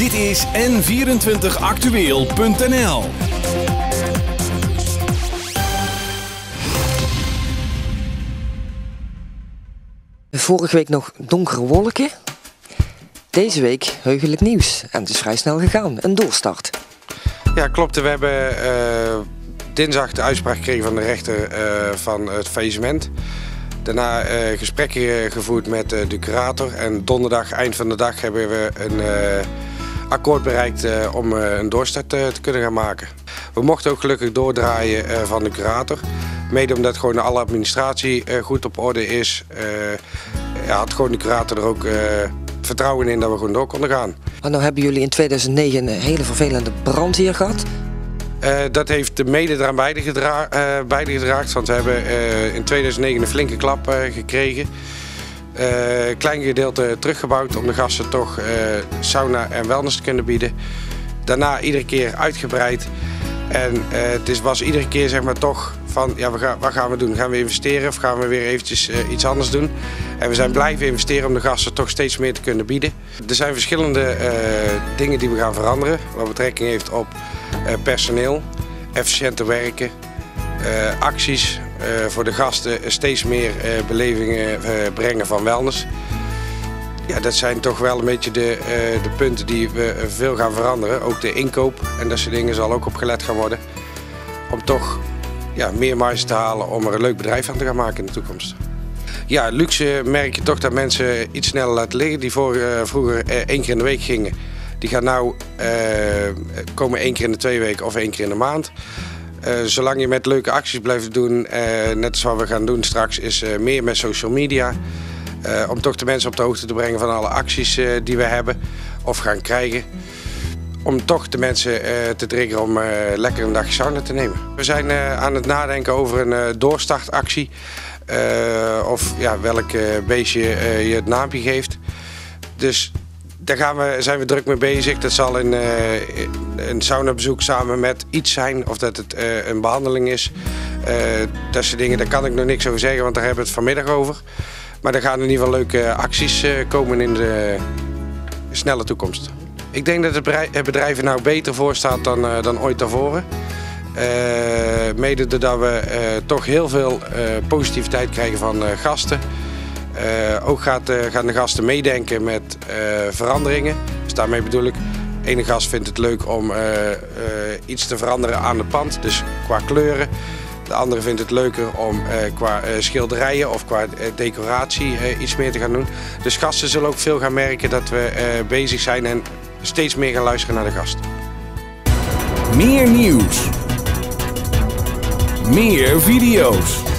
Dit is n24actueel.nl. Vorige week nog donkere wolken. Deze week heugelijk nieuws. En het is vrij snel gegaan. Een doorstart. Ja, klopt. We hebben uh, dinsdag de uitspraak gekregen van de rechter uh, van het faillissement. Daarna uh, gesprekken gevoerd met de curator. En donderdag, eind van de dag, hebben we een akkoord bereikt om een doorstart te kunnen gaan maken. We mochten ook gelukkig doordraaien van de curator. Mede omdat gewoon alle administratie goed op orde is, ja, had gewoon de curator er ook vertrouwen in dat we gewoon door konden gaan. Maar nou hebben jullie in 2009 een hele vervelende brand hier gehad. Uh, dat heeft mede eraan bijgedra uh, bijgedragen, want we hebben uh, in 2009 een flinke klap gekregen. Een klein gedeelte teruggebouwd om de gasten toch sauna en wellness te kunnen bieden. Daarna iedere keer uitgebreid. En het is, was iedere keer zeg maar toch van ja, wat gaan we doen? Gaan we investeren of gaan we weer eventjes iets anders doen? En we zijn blijven investeren om de gasten toch steeds meer te kunnen bieden. Er zijn verschillende dingen die we gaan veranderen, wat betrekking heeft op personeel, efficiënter werken, acties voor de gasten, steeds meer belevingen brengen van wellness. Ja, dat zijn toch wel een beetje de, de punten die we veel gaan veranderen. Ook de inkoop en dat soort dingen zal ook op gelet gaan worden. Om toch ja, meer marge te halen om er een leuk bedrijf van te gaan maken in de toekomst. Ja, luxe merk je toch dat mensen iets sneller laten liggen. Die voor, vroeger één keer in de week gingen die gaan nou komen één keer in de twee weken of één keer in de maand. Uh, zolang je met leuke acties blijft doen, uh, net als wat we gaan doen straks, is meer met social media. om toch de mensen op de hoogte te brengen van alle acties die we hebben of gaan krijgen. Om toch de mensen te triggeren om lekker een dagje sauna te nemen. We zijn aan het nadenken over een doorstartactie. of ja, welk beestje je het naampje geeft. Dus daar gaan we, zijn we druk mee bezig. Dat zal een, uh, een saunabezoek samen met iets zijn of dat het uh, een behandeling is. Uh, dat soort dingen, daar kan ik nog niks over zeggen, want daar hebben we het vanmiddag over. Maar er gaan in ieder geval leuke acties komen in de snelle toekomst. Ik denk dat het bedrijf er nou beter voor staat dan, dan ooit daarvoor. mede doordat we toch heel veel positiviteit krijgen van gasten. Uh, ook gaat, uh, gaan de gasten meedenken met uh, veranderingen. Dus daarmee bedoel ik, ene gast vindt het leuk om iets te veranderen aan het pand, dus qua kleuren. De andere vindt het leuker om qua schilderijen of qua decoratie iets meer te gaan doen. Dus gasten zullen ook veel gaan merken dat we bezig zijn en steeds meer gaan luisteren naar de gasten. Meer nieuws. Meer video's.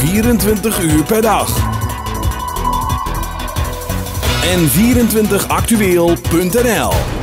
24 uur per dag. En 24actueel.nl